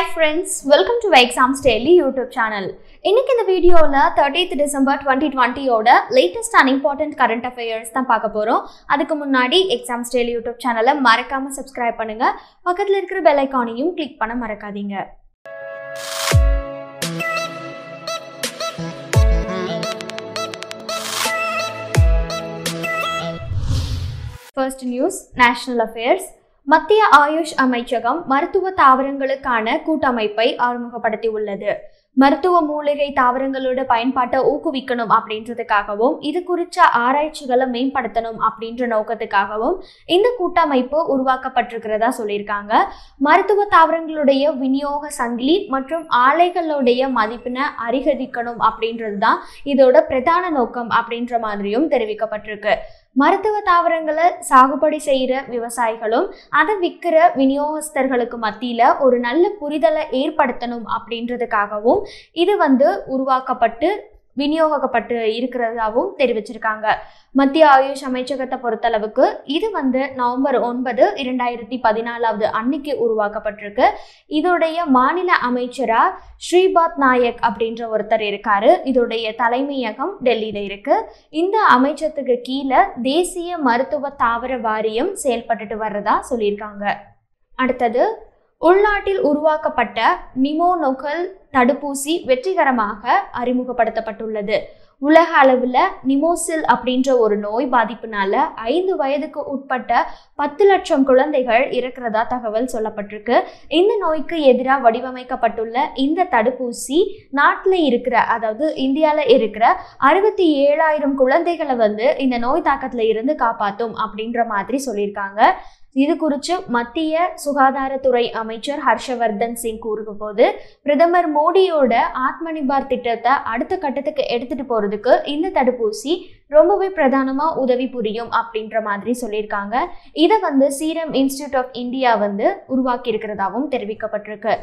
Hi friends welcome to Exams Daily YouTube channel இன்னைக்கு இந்த வீடியோவில் thirty December twenty டுவெண்ட்டியோட latest and important current affairs தான் பார்க்க போகிறோம் அதுக்கு முன்னாடி எக்ஸாம்ஸ் டெய்லி யூடியூப் சேனலை மறக்காமல் சப்ஸ்கிரைப் பண்ணுங்க. பக்கத்தில் இருக்கிற பெல் ஐக்கானையும் கிளிக் பண்ண மறக்காதீங்க. ஃபர்ஸ்ட் நியூஸ் நேஷனல் அஃபேர்ஸ் மத்திய ஆயுஷ் அமைச்சகம் மருத்துவ தாவரங்களுக்கான கூட்டமைப்பை அறிமுகப்படுத்தி உள்ளது மருத்துவ மூலிகை தாவரங்களோட பயன்பாட்டை ஊக்குவிக்கணும் அப்படின்றதுக்காகவும் இது குறித்த ஆராய்ச்சிகளை மேம்படுத்தணும் அப்படின்ற நோக்கத்துக்காகவும் இந்த கூட்டமைப்பு உருவாக்கப்பட்டிருக்கிறதா சொல்லியிருக்காங்க. மருத்துவ தாவரங்களுடைய விநியோக சங்கிலி மற்றும் ஆலைகளுடைய மதிப்பினை அதிகரிக்கணும் அப்படின்றது தான் இதோட பிரதான நோக்கம் அப்படின்ற மாதிரியும் தெரிவிக்கப்பட்டிருக்கு. மருத்துவ தாவரங்களை சாகுபடி செய்கிற விவசாயிகளும் அதை விற்கிற விநியோகஸ்தர்களுக்கு மத்தியில் ஒரு நல்ல புரிதலை ஏற்படுத்தணும் அப்படின்றதுக்காகவும் இது வந்து உருவாக்கப்பட்டு விநியோகிக்கப்பட்டு இருக்கிறதாகவும் தெரிவிச்சிருக்காங்க. மத்திய ஆயுஷ் அமைச்சகத்தை பொறுத்தளவுக்கு இது வந்து நவம்பர் ஒன்பது இரண்டாயிரத்தி பதினாலாவது அன்னைக்கு உருவாக்கப்பட்டிருக்கு. இதோடைய மாநில அமைச்சரா ஸ்ரீபாத் நாயக் அப்படின்ற ஒருத்தர் இருக்காரு. இதோடைய தலைமையகம் டெல்லியில இருக்கு. இந்த அமைச்சத்துக்கு கீழே தேசிய மருத்துவ தாவர வாரியம் செயல்பட்டுட்டு வர்றதா சொல்லியிருக்காங்க. அடுத்தது உள்நாட்டில் உருவாக்கப்பட்ட நிமோனொகல் தடுப்பூசி வெற்றிகரமாக அறிமுகப்படுத்தப்பட்டுள்ளது. உலக அளவில் நிமோசில் அப்படின்ற ஒரு நோய் பாதிப்புனால ஐந்து வயதுக்கு உட்பட்ட பத்து லட்சம் குழந்தைகள் இறக்கிறதா தகவல் சொல்லப்பட்டிருக்கு. இந்த நோய்க்கு எதிராக வடிவமைக்கப்பட்டுள்ள இந்த தடுப்பூசி நாட்டில் இருக்கிற அதாவது இந்தியாவில் இருக்கிற அறுபத்தி ஏழாயிரம் குழந்தைகளை வந்து இந்த நோய் தாக்கத்தில் இருந்து காப்பாற்றும் அப்படின்ற மாதிரி சொல்லியிருக்காங்க. இது குறித்து மத்திய சுகாதாரத்துறை அமைச்சர் ஹர்ஷவர்தன் சிங் கூறும்போது பிரதமர் மோடியோட ஆத்ம நிபார் திட்டத்தை அடுத்த கட்டத்துக்கு எடுத்துட்டு போறதுக்கு இந்த தடுப்பூசி ரொம்பவே பிரதானமாக உதவி புரியும் அப்படின்ற மாதிரி சொல்லியிருக்காங்க. இதை வந்து சீரம் இன்ஸ்டியூட் ஆஃப் இந்தியா வந்து உருவாக்கி இருக்கிறதாகவும் தெரிவிக்கப்பட்டிருக்கு.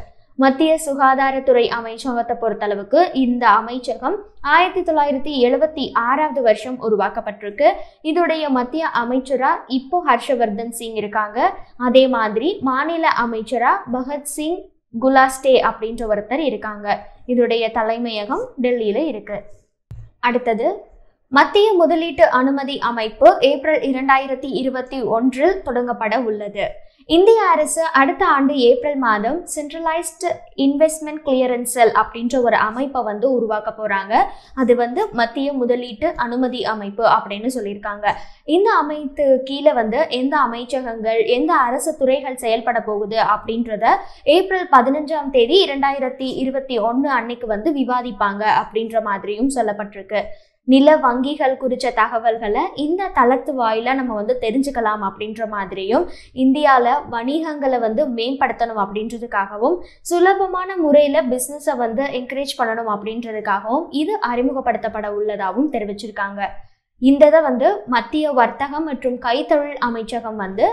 மத்திய சுகாதாரத்துறை அமைச்சகத்தை பொறுத்தளவுக்கு இந்த அமைச்சகம் ஆயிரத்தி தொள்ளாயிரத்தி எழுபத்தி ஆறாவது வருஷம் உருவாக்கப்பட்டிருக்கு. இதோடைய மத்திய அமைச்சரா இப்போ ஹர்ஷவர்தன் சிங் இருக்காங்க. அதே மாதிரி மாநில அமைச்சரா பகத்சிங் குலாஸ்டே அப்படின்ற ஒருத்தர் இருக்காங்க. இதோடைய தலைமையகம் டெல்லியில இருக்கு. அடுத்தது மத்திய முதலீட்டு அனுமதி அமைப்பு ஏப்ரல் இரண்டாயிரத்தி இருபத்தி ஒன்றில் தொடங்கப்பட உள்ளது. இந்திய அரசு அடுத்த ஆண்டு ஏப்ரல் மாதம் சென்ட்ரலைஸ்டு இன்வெஸ்ட்மெண்ட் கிளியரன்ஸ் செல் அப்படின்ற ஒரு அமைப்பை வந்து உருவாக்க போறாங்க. அது வந்து மத்திய முதலீட்டு அனுமதி அமைப்பு அப்படின்னு சொல்லியிருக்காங்க. இந்த அமைத்து கீழே வந்து எந்த அமைச்சகங்கள் எந்த அரசு துறைகள் செயல்பட போகுது அப்படின்றத ஏப்ரல் பதினஞ்சாம் தேதி இரண்டாயிரத்தி இருபத்தி ஒன்று அன்னைக்கு வந்து விவாதிப்பாங்க அப்படின்ற மாதிரியும் சொல்லப்பட்டிருக்கு. நில வங்கிகள் குறித்த தகவல்களை இந்த தளத்து வாயில நம்ம வந்து தெரிஞ்சுக்கலாம் அப்படின்ற மாதிரியும் இந்தியாவில் வணிகங்களை வந்து மேம்படுத்தணும் அப்படின்றதுக்காகவும் சுலபமான முறையில் பிஸ்னஸை வந்து என்கரேஜ் பண்ணணும் அப்படின்றதுக்காகவும் இது அறிமுகப்படுத்தப்பட உள்ளதாகவும் தெரிவிச்சிருக்காங்க. இந்த இதை வந்து மத்திய வர்த்தகம் மற்றும் கைத்தொழில் அமைச்சகம் வந்து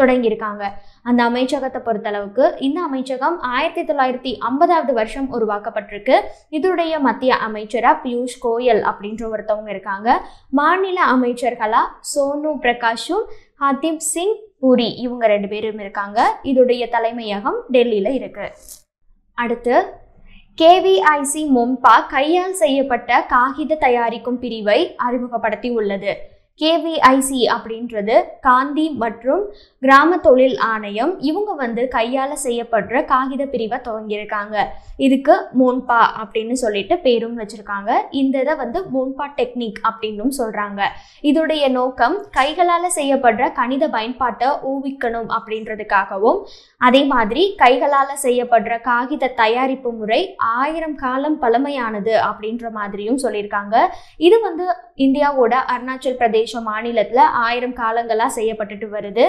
தொடங்கியிருக்காங்க. அந்த அமைச்சகத்தை பொறுத்தளவுக்கு இந்த அமைச்சகம் ஆயிரத்தி தொள்ளாயிரத்தி ஐம்பதாவது வருஷம் உருவாக்கப்பட்டிருக்கு. இதனுடைய மத்திய அமைச்சராக பியூஷ் கோயல் அப்படின்ற ஒருத்தவங்க இருக்காங்க. மாநில அமைச்சர்களா சோனு பிரகாஷும் ஹதீப் சிங் பூரி இவங்க ரெண்டு பேரும் இருக்காங்க. இதோடைய தலைமையகம் டெல்லியில் இருக்கு. அடுத்து கேவிஐசி மொம்பா கையால் செய்யப்பட்ட காகித தயாரிக்கும் பிரிவை அறிமுகப்படுத்தி உள்ளது கேவிஐசி அப்படின்றது காந்தி மற்றும் கிராம தொழில் ஆணையம். இவங்க வந்து கையால் செய்யப்படுற காகித பிரிவை துவங்கியிருக்காங்க இதுக்கு மோன்பா அப்படின்னு சொல்லிட்டு பேரும் வச்சுருக்காங்க. இந்த இதை வந்து மோன்பா டெக்னிக் அப்படின்னும் சொல்கிறாங்க இதோடைய நோக்கம் கைகளால் செய்யப்படுற கணித பயன்பாட்டை ஊவிக்கணும் அப்படின்றதுக்காகவும் அதே மாதிரி கைகளால் செய்யப்படுற காகித தயாரிப்பு முறை ஆயிரம் காலம் பழமையானது அப்படின்ற மாதிரியும் சொல்லியிருக்காங்க. இது வந்து இந்தியாவோட அருணாச்சல் பிரதேச மாநிலத்தில் ஆயிரம் காலங்களாக செய்யப்பட்டுட்டு வருது.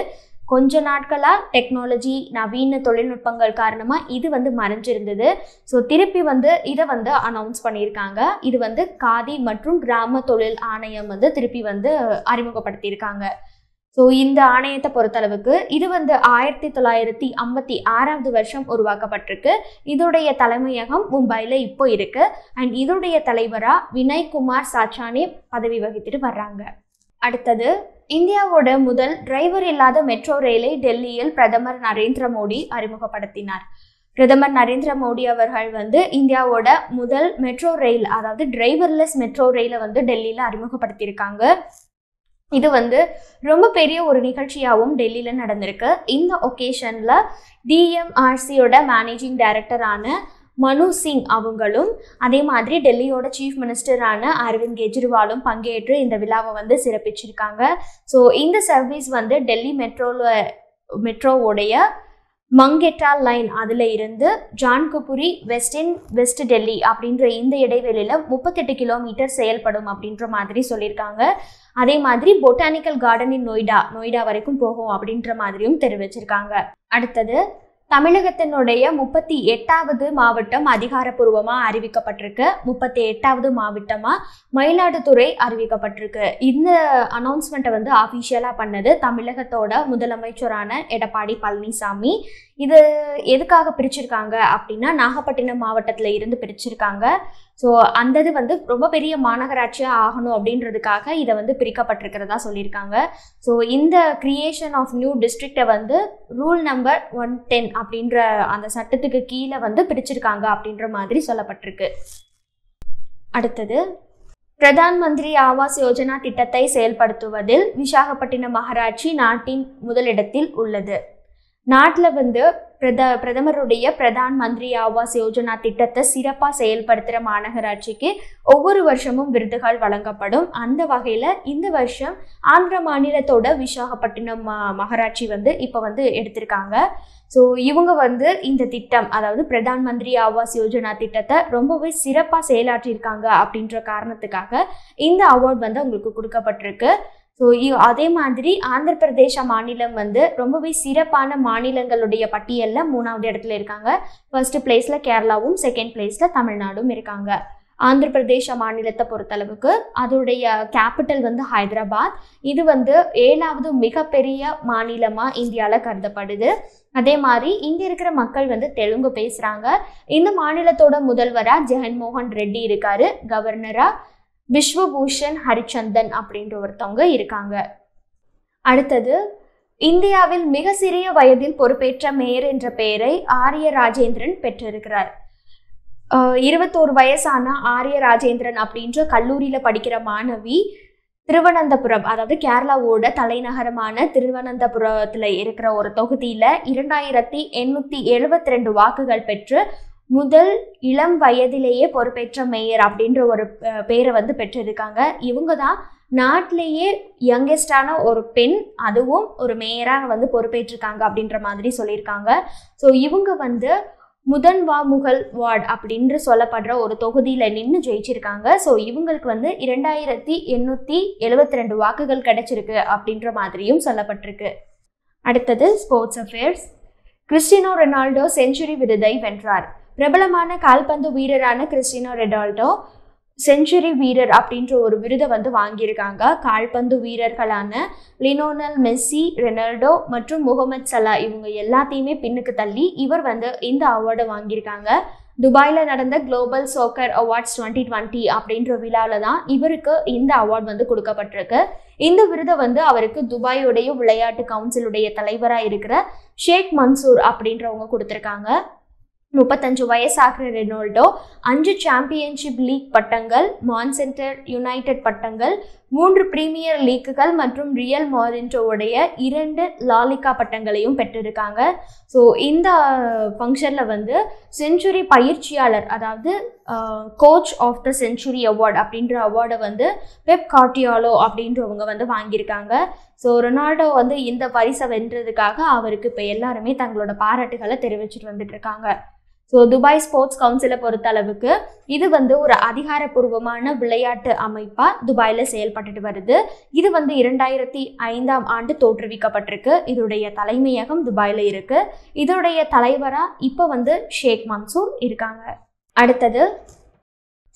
கொஞ்ச நாட்களாக டெக்னாலஜி நவீன தொழில்நுட்பங்கள் காரணமாக இது வந்து மறைஞ்சிருந்தது. ஸோ திருப்பி வந்து இதை வந்து அனௌன்ஸ் பண்ணியிருக்காங்க. இது வந்து காதி மற்றும் கிராம தொழில் ஆணையம் வந்து திருப்பி வந்து அறிமுகப்படுத்தியிருக்காங்க. ஸோ இந்த ஆணையத்தை பொறுத்தளவுக்கு இது வந்து ஆயிரத்தி தொள்ளாயிரத்தி ஐம்பத்தி ஆறாவது வருஷம் உருவாக்கப்பட்டிருக்கு. இதோடைய தலைமையகம் மும்பையில் இப்போ இருக்குது அண்ட் இதோடைய தலைவராக வினய்குமார் சாச்சானே பதவி வகித்துட்டு வர்றாங்க. அடுத்தது இந்தியாவோட முதல் டிரைவர் இல்லாத மெட்ரோ ரயிலை டெல்லியில் பிரதமர் நரேந்திர மோடி அறிமுகப்படுத்தினார். பிரதமர் நரேந்திர மோடி அவர்கள் வந்து இந்தியாவோட முதல் மெட்ரோ ரயில் அதாவது டிரைவர்லெஸ் மெட்ரோ ரயிலை வந்து டெல்லியில் அறிமுகப்படுத்தியிருக்காங்க. இது வந்து ரொம்ப பெரிய ஒரு நிகழ்ச்சியாகவும் டெல்லியில் நடந்திருக்கு. இந்த ஒகேஷனில் டிஎம்ஆர்சியோட மேனேஜிங் டைரக்டரான மனு சிங் அவங்களும் அதே மாதிரி டெல்லியோட சீஃப் மினிஸ்டரான அரவிந்த் கெஜ்ரிவாலும் பங்கேற்று இந்த விழாவை வந்து சிறப்பிச்சிருக்காங்க. ஸோ இந்த சர்வீஸ் வந்து டெல்லி மெட்ரோவில் மெட்ரோவோடைய மங்கெட்டா லைன் அதில் இருந்து ஜான்குபுரி வெஸ்டின் வெஸ்ட் டெல்லி அப்படின்ற இந்த இடைவெளியில் முப்பத்தெட்டு கிலோமீட்டர் செயல்படும் அப்படின்ற மாதிரி சொல்லியிருக்காங்க. அதே மாதிரி botanical garden in Noida Noida வரைக்கும் போகும் அப்படின்ற மாதிரியும் தெரிவிச்சிருக்காங்க. அடுத்தது தமிழகத்தினுடைய முப்பத்தி எட்டாவது மாவட்டம் அதிகாரப்பூர்வமாக அறிவிக்கப்பட்டிருக்கு. முப்பத்தி எட்டாவது மாவட்டமாக மயிலாடுதுறை அறிவிக்கப்பட்டிருக்கு. இந்த அனௌன்ஸ்மெண்ட்டை வந்து அஃபிஷியலாக பண்ணது தமிழகத்தோட முதலமைச்சரான எடப்பாடி பழனிசாமி. இது எதுக்காக பிரிச்சிருக்காங்க அப்படின்னா நாகப்பட்டினம் மாவட்டத்தில் இருந்து பிரிச்சிருக்காங்க. ஸோ அந்த இது வந்து ரொம்ப பெரிய மாநகராட்சியாக ஆகணும் அப்படின்றதுக்காக இதை வந்து பிரிக்கப்பட்டிருக்கிறதா சொல்லியிருக்காங்க. ஸோ இந்த கிரியேஷன் ஆஃப் நியூ டிஸ்ட்ரிக்டை வந்து ரூல் நம்பர் ஒன் டென் அப்படின்ற அந்த சட்டத்துக்கு கீழே வந்து பிரிச்சிருக்காங்க அப்படின்ற மாதிரி சொல்லப்பட்டிருக்கு. அடுத்தது பிரதான் மந்திரி ஆவாஸ் யோஜனா திட்டத்தை செயல்படுத்துவதில் விசாகப்பட்டினம் மகாராட்சி நாட்டின் முதலிடத்தில் உள்ளது. நாட்டில் வந்து பிரத பிரதமருடைய பிரதான் மந்திரி ஆவாஸ் யோஜனா திட்டத்தை சிறப்பாக செயல்படுத்துகிற மாநகராட்சிக்கு ஒவ்வொரு வருஷமும் விருதுகள் வழங்கப்படும். அந்த வகையில் இந்த வருஷம் ஆந்திர மாநிலத்தோட விசாகப்பட்டினம் மகராட்சி வந்து இப்போ வந்து எடுத்திருக்காங்க. ஸோ இவங்க வந்து இந்த திட்டம் அதாவது பிரதான் மந்திரி ஆவாஸ் யோஜனா திட்டத்தை ரொம்பவே சிறப்பாக செயலாற்றியிருக்காங்க அப்படின்ற காரணத்துக்காக இந்த அவார்ட் வந்து அவங்களுக்கு கொடுக்கப்பட்டிருக்கு. ஸோ அதே மாதிரி ஆந்திர பிரதேச மாநிலம் வந்து ரொம்பவே சிறப்பான மாநிலங்களுடைய பட்டியலில் மூணாவது இடத்துல இருக்காங்க. ஃபர்ஸ்ட் பிளேஸில் கேரளாவும் செகண்ட் பிளேஸில் தமிழ்நாடும் இருக்காங்க. ஆந்திர பிரதேச மாநிலத்தை பொறுத்தளவுக்கு அதோடைய கேபிட்டல் வந்து ஹைதராபாத். இது வந்து ஏழாவது மிகப்பெரிய மாநிலமாக இந்தியாவில் கருதப்படுது. அதே மாதிரி இங்கே இருக்கிற மக்கள் வந்து தெலுங்கு பேசுகிறாங்க இந்த மாநிலத்தோட முதல்வராக ஜெகன்மோகன் ரெட்டி இருக்காரு கவர்னராக விஸ்வபூஷன் ஹரிச்சந்தன் அப்படின்ற ஒருத்தவங்க இருக்காங்க. அடுத்தது இந்தியாவில் மிக சிறிய வயதில் பொறுப்பேற்ற மேயர் என்ற பெயரை ஆரிய ராஜேந்திரன் பெற்றிருக்கிறார். இருபத்தோரு வயசான ஆரிய ராஜேந்திரன் அப்படின்ற கல்லூரியில் படிக்கிற மாணவி திருவனந்தபுரம் அதாவது கேரளாவோட தலைநகரமான திருவனந்தபுரத்தில் இருக்கிற ஒரு தொகுதியில் இரண்டாயிரத்தி எண்ணூற்றி எழுபத்தி ரெண்டு வாக்குகள் பெற்று முதல் இளம் வயதிலேயே பொறுப்பேற்ற மேயர் அப்படின்ற ஒரு பேரை வந்து பெற்றிருக்காங்க. இவங்க தான் நாட்டிலேயே யங்கஸ்டான ஒரு பெண் அதுவும் ஒரு மேயராக வந்து பொறுப்பேற்றிருக்காங்க அப்படின்ற மாதிரி சொல்லியிருக்காங்க. ஸோ இவங்க வந்து முதன்வா முகல் வார்டு அப்படின்று சொல்லப்படுற ஒரு தொகுதியில் நின்று ஜெயிச்சிருக்காங்க. ஸோ இவங்களுக்கு வந்து இரண்டாயிரத்தி எண்ணூற்றி எழுபத்தி ரெண்டு வாக்குகள் கிடைச்சிருக்கு அப்படின்ற மாதிரியும் சொல்லப்பட்டிருக்கு. அடுத்தது sports affairs Cristiano Ronaldo century விருதை வென்றார். பிரபலமான கால்பந்து வீரரான கிறிஸ்டினோ ரெடால்டோ செஞ்சுரி வீரர் அப்படின்ற ஒரு விருதை வந்து வாங்கியிருக்காங்க. கால்பந்து வீரர்களான லினோனல் மெஸ்ஸி ரெனால்டோ மற்றும் முகமது சலா இவங்க எல்லாத்தையுமே பின்னுக்கு தள்ளி இவர் வந்து இந்த அவார்டை வாங்கியிருக்காங்க. துபாயில் நடந்த global soccer awards twenty twenty அப்படின்ற விழாவில் தான் இவருக்கு இந்த அவார்ட் வந்து கொடுக்கப்பட்டிருக்கு. இந்த விருதை வந்து அவருக்கு துபாயுடைய விளையாட்டு கவுன்சிலுடைய தலைவராக இருக்கிற ஷேக் மன்சூர் அப்படின்றவங்க கொடுத்துருக்காங்க. முப்பத்தஞ்சு வயசாகிற ரெனால்டோ அஞ்சு சாம்பியன்ஷிப் லீக் பட்டங்கள் மான்சென்டர் யுனைடெட் பட்டங்கள் மூன்று பிரீமியர் லீக்குகள் மற்றும் ரியல் மாரின்டோவுடைய இரண்டு லாலிகா பட்டங்களையும் பெற்றிருக்காங்க. ஸோ இந்த ஃபங்க்ஷனில் வந்து செஞ்சுரி பயிற்சியாளர் அதாவது coach of the century award அப்படின்ற அவார்டை வந்து பெப் கார்டியாலோ அப்படின்றவங்க வந்து வாங்கியிருக்காங்க. ஸோ ரொனால்டோ வந்து இந்த பரிசை வென்றதுக்காக அவருக்கு இப்போ எல்லாருமே தங்களோட பாராட்டுகளை தெரிவிச்சிட்டு வந்துட்டு இருக்காங்க. ஸோ துபாய் ஸ்போர்ட்ஸ் கவுன்சிலை பொறுத்த அளவுக்கு இது வந்து ஒரு அதிகாரப்பூர்வமான விளையாட்டு அமைப்பாக துபாயில் செயல்பட்டுட்டு வருது. இது வந்து இரண்டாயிரத்தி ஐந்தாம் ஆண்டு தோற்றுவிக்கப்பட்டிருக்கு. இதோடைய தலைமையகம் துபாயில் இருக்கு. இதோடைய தலைவராக இப்போ வந்து ஷேக் மன்சூர் இருக்காங்க. அடுத்தது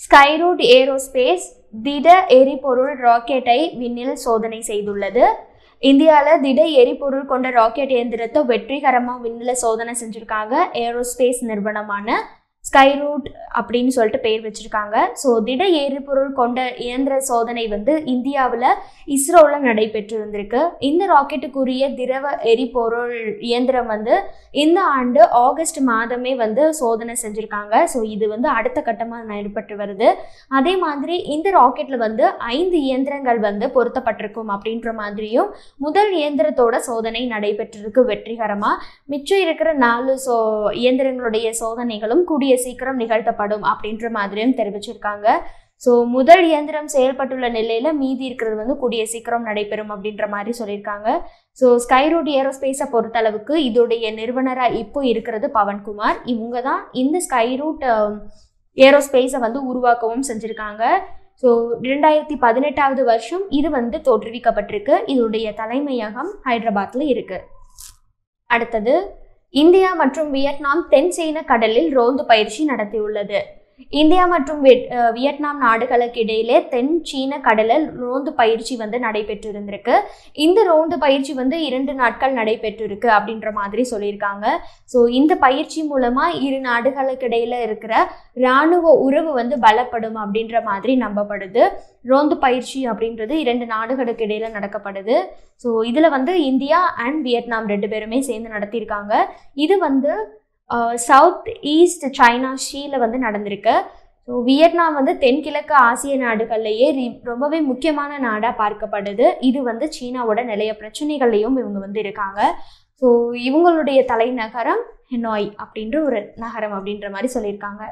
ஸ்கைரூட் ஏரோஸ்பேஸ் திட எரிபொருள் ராக்கெட்டை விண்ணில் சோதனை செய்துள்ளது. இந்தியாவில் திட எரிபொருள் கொண்ட ராக்கெட் இயந்திரத்தை வெற்றிகரமாக விண்ணில் சோதனை செஞ்சுருக்காங்க ஏரோஸ்பேஸ் நிறுவனமான ஸ்கை ரூட் அப்படின்னு சொல்லிட்டு பெயர் வச்சிருக்காங்க. ஸோ திட எரிபொருள் கொண்ட இயந்திர சோதனை வந்து இந்தியாவில் இஸ்ரோவில் நடைபெற்று இருந்திருக்கு இந்த ராக்கெட்டுக்குரிய திரவ எரிபொருள் இயந்திரம் வந்து இந்த ஆண்டு ஆகஸ்ட் மாதமே வந்து சோதனை செஞ்சுருக்காங்க. ஸோ இது வந்து அடுத்த கட்டமாக நடைபெற்று வருது. அதே மாதிரி இந்த ராக்கெட்டில் வந்து ஐந்து இயந்திரங்கள் வந்து பொருத்தப்பட்டிருக்கும் அப்படின்ற மாதிரியும் முதல் இயந்திரத்தோட சோதனை நடைபெற்றிருக்கு வெற்றிகரமாக மிச்சம் இருக்கிற நாலு சோ இயந்திரங்களுடைய சோதனைகளும் கூடிய சீக்கிரம் நிகழ்த்தப்படும் அப்படின்ற மாதிரியும் தெரிவிச்சிருக்காங்க. ஸோ முதல் இயந்திரம் செயல்பட்டுள்ள நிலையில் மீதி இருக்கிறது வந்து கூடிய சீக்கிரம் நடைபெறும் அப்படின்ற மாதிரி சொல்லியிருக்காங்க. ஸோ ஸ்கைரூட் ஏரோஸ்பேஸை பொறுத்தளவுக்கு இதோடைய நிறுவனராக இப்போ இருக்கிறது பவன்குமார். இவங்க தான் இந்த ஸ்கைரூட் ஏரோஸ்பேஸை வந்து உருவாக்கவும் செஞ்சுருக்காங்க. ஸோ ரெண்டாயிரத்தி பதினெட்டாவது வருஷம் இது வந்து தோற்றுவிக்கப்பட்டிருக்கு. இதோடைய தலைமையகம் ஹைதராபாத்தில் இருக்கு. அடுத்தது இந்தியா மற்றும் வியட்நாம் தென் சீன கடலில் ரோந்து பயிற்சி நடத்தியுள்ளது. இந்தியா மற்றும் வியட்நாம் நாடுகளுக்கு இடையிலே தென் சீன கடலில் ரோந்து பயிற்சி வந்து நடைபெற்று இருந்திருக்கு இந்த ரோந்து பயிற்சி வந்து இரண்டு நாட்கள் நடைபெற்றிருக்கு அப்படின்ற மாதிரி சொல்லியிருக்காங்க. ஸோ இந்த பயிற்சி மூலமா இரு நாடுகளுக்கு இடையில இருக்கிற இராணுவ உறவு வந்து பலப்படும் அப்படின்ற மாதிரி நம்பப்படுது. ரோந்து பயிற்சி அப்படின்றது இரண்டு நாடுகளுக்கு இடையில நடக்கப்படுது ஸோ இதில் வந்து இந்தியா அண்ட் வியட்நாம் ரெண்டு பேருமே சேர்ந்து நடத்தியிருக்காங்க. இது வந்து சவுத் ஈஸ்ட் சைனா ஷீல வந்து நடந்திருக்கு. ஸோ வியட்நாம் வந்து தென்கிழக்கு ஆசிய நாடுகள்லேயே ரி- ரொம்பவே முக்கியமான நாடாக பார்க்கப்படுது. இது வந்து சீனாவோட நிறைய பிரச்சனைகள்லையும் இவங்க வந்து இருக்காங்க. ஸோ இவங்களுடைய தலைநகரம் ஹெனாய் அப்படின்ற ஒரு நகரம் அப்படின்ற மாதிரி சொல்லியிருக்காங்க.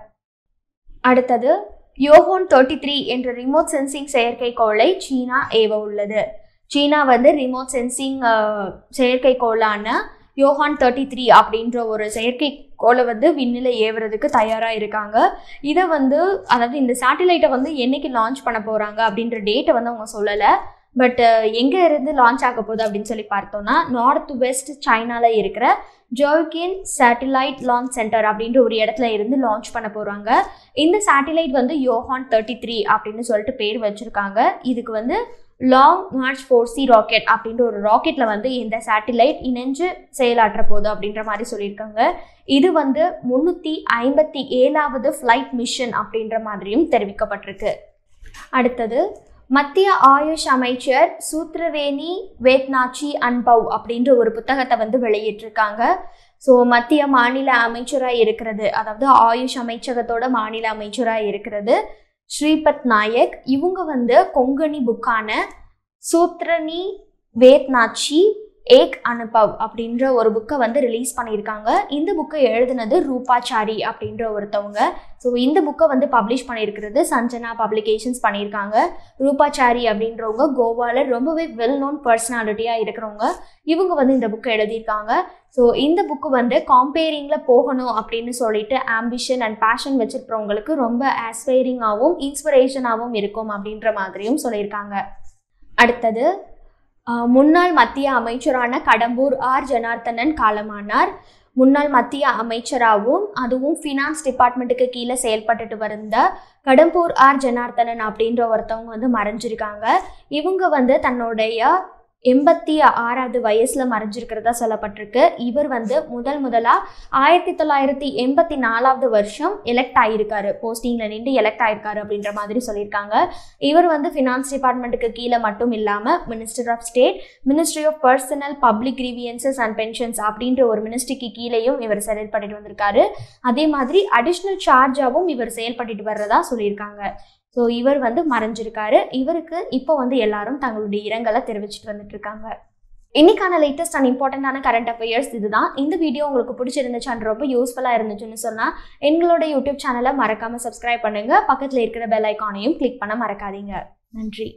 அடுத்தது யோகோன் தேர்ட்டி த்ரீ என்ற ரிமோட் சென்சிங் செயற்கைக்கோளை சீனா ஏவ உள்ளது. சீனா வந்து ரிமோட் சென்சிங் செயற்கைக்கோளான யோகான் தேர்ட்டி த்ரீ அப்படின்ற ஒரு செயற்கைக்கோளை வந்து விண்ணில் ஏவுறதுக்கு தயாராக இருக்காங்க. இதை வந்து அதாவது இந்த சேட்டலைட்டை வந்து என்னைக்கு லான்ச் பண்ண போகிறாங்க அப்படின்ற டேட்டை வந்து அவங்க சொல்லலை. பட் எங்கே இருந்து லான்ச் ஆக போகுது அப்படின்னு சொல்லி பார்த்தோம்னா நார்த் வெஸ்ட் சைனாவில் இருக்கிற ஜோக்கின் சேட்டிலைட் லான்ச் சென்டர் அப்படின்ற ஒரு இடத்துல இருந்து லான்ச் பண்ண போகிறாங்க இந்த சேட்டிலைட் வந்து யோஹான் தேர்ட்டி த்ரீ அப்படின்னு சொல்லிட்டு பேர் வச்சுருக்காங்க. இதுக்கு வந்து Long March four C rocket அப்படின்ற ஒரு ராக்கெட்டில் வந்து இந்த சேட்டிலைட் இணைஞ்சு செயலாற்ற போகுது அப்படின்ற மாதிரி சொல்லியிருக்காங்க. இது வந்து முந்நூற்றி ஐம்பத்தி ஏழாவது ஃப்ளைட் மிஷன் அப்படின்ற மாதிரியும் தெரிவிக்கப்பட்டிருக்கு. அடுத்தது மத்திய ஆயுஷ் அமைச்சர் சூத்ரவேணி வேத்நாச்சி அன்பவ் அப்படின்ற ஒரு புத்தகத்தை வந்து வெளியிட்டிருக்காங்க. ஸோ மத்திய மாநில அமைச்சராக இருக்கிறது அதாவது ஆயுஷ் அமைச்சகத்தோட மாநில அமைச்சராக இருக்கிறது. ஸ்ரீபத் நாயக் இவங்க வந்து கொங்கணி புக்கான சூத்ரணி வேத்நாச்சி ஏக் அனுபவ் அப்படின்ற ஒரு புக்கை வந்து ரிலீஸ் பண்ணியிருக்காங்க. இந்த புக்கை எழுதுனது ரூபாச்சாரி அப்படின்ற ஒருத்தவங்க. ஸோ இந்த புக்கை வந்து பப்ளிஷ் பண்ணியிருக்கிறது சஞ்சனா பப்ளிகேஷன்ஸ் பண்ணியிருக்காங்க. ரூபாச்சாரி அப்படின்றவங்க கோவாவில் ரொம்பவே வெல் நோன் பர்சனாலிட்டியாக இருக்கிறவங்க. இவங்க வந்து இந்த புக்கை எழுதியிருக்காங்க. ஸோ இந்த புக்கு வந்து காம்பேரிங்கில் போகணும் அப்படின்னு சொல்லிட்டு ஆம்பிஷன் அண்ட் பேஷன் வச்சுருக்கிறவங்களுக்கு ரொம்ப ஆஸ்பைரிங்காகவும் இன்ஸ்பிரேஷனாகவும் இருக்கும் அப்படின்ற மாதிரியும் சொல்லியிருக்காங்க. அடுத்தது முன்னாள் மத்திய அமைச்சரான கடம்பூர் ஆர். ஜனார்த்தனன் காலமானார். முன்னாள் மத்திய அமைச்சராகவும் அதுவும் ஃபினான்ஸ் டிபார்ட்மெண்ட்டுக்கு கீழே செயல்பட்டுட்டு வந்த கடம்பூர் ஆர். ஜனார்த்தனன் அப்படின்ற ஒருத்தவங்க வந்து மறைஞ்சிருக்காங்க. இவங்க வந்து தன்னுடைய எண்பத்தி ஆறாவது வயசுல மறைஞ்சிருக்கிறதா சொல்லப்பட்டிருக்கு. இவர் வந்து முதல் முதலா ஆயிரத்தி தொள்ளாயிரத்தி எண்பத்தி நாலாவது வருஷம் எலெக்ட் ஆயிருக்காரு. போஸ்டிங்ல நின்று எலெக்ட் ஆயிருக்காரு அப்படின்ற மாதிரி சொல்லியிருக்காங்க. இவர் வந்து ஃபினான்ஸ் டிபார்ட்மெண்ட்டுக்கு கீழே மட்டும் இல்லாமல் minister of state ministry of personnel public grievances and pensions அப்படின்ற ஒரு மினிஸ்ட்ரிக்கு கீழேயும் இவர் செயல்பட்டு வந்திருக்காரு. அதே மாதிரி அடிஷ்னல் சார்ஜாகவும் இவர் செயல்பட்டுட்டு வர்றதா சொல்லியிருக்காங்க. ஸோ இவர் வந்து மறைஞ்சிருக்காரு. இவருக்கு இப்போ வந்து எல்லாரும் தங்களுடைய இரங்கலை தெரிவிச்சிட்டு வந்துட்டு இருக்காங்க இன்னைக்கான லேட்டஸ்ட் அண்ட் இம்பார்ட்டண்டான கரண்ட் அஃபேர்ஸ் இதுதான். இந்த வீடியோ உங்களுக்கு பிடிச்சிருந்துச்சு and ரொம்ப யூஸ்ஃபுல்லாக இருந்துச்சுன்னு சொன்னால் எங்களோட யூடியூப் சேனலை மறக்காமல் சப்ஸ்கிரைப் பண்ணுங்கள் பக்கத்தில் இருக்கிற பெல் ஐக்கானையும் கிளிக் பண்ண மறக்காதீங்க. நன்றி.